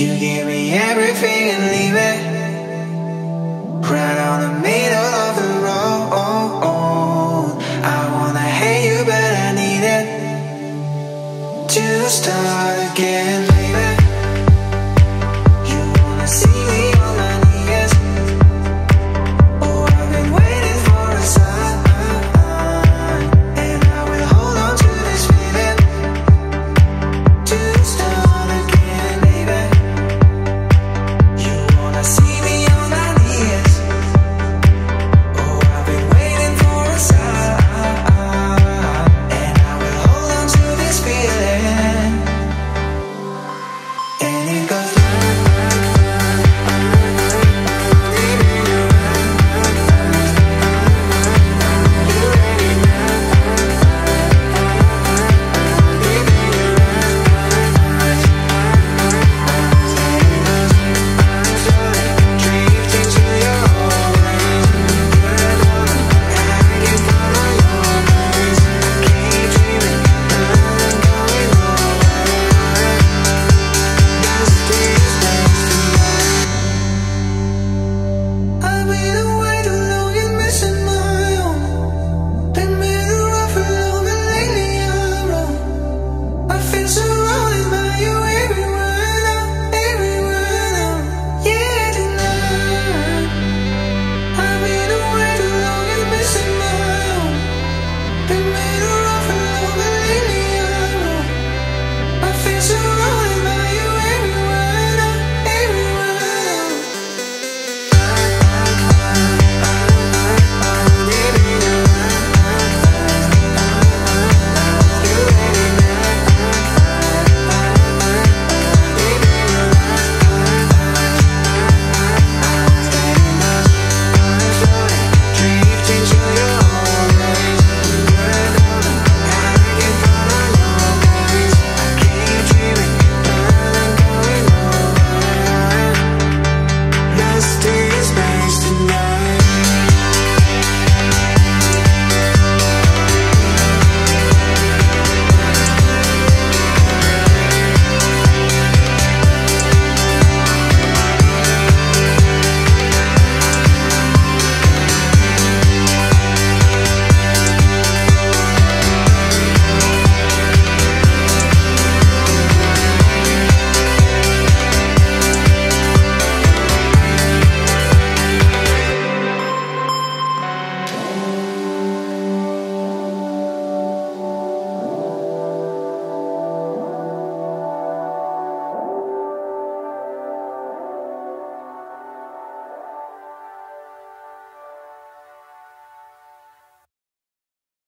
You give me everything and leave it right on the middle of the road. I wanna hate you, but I need it to start.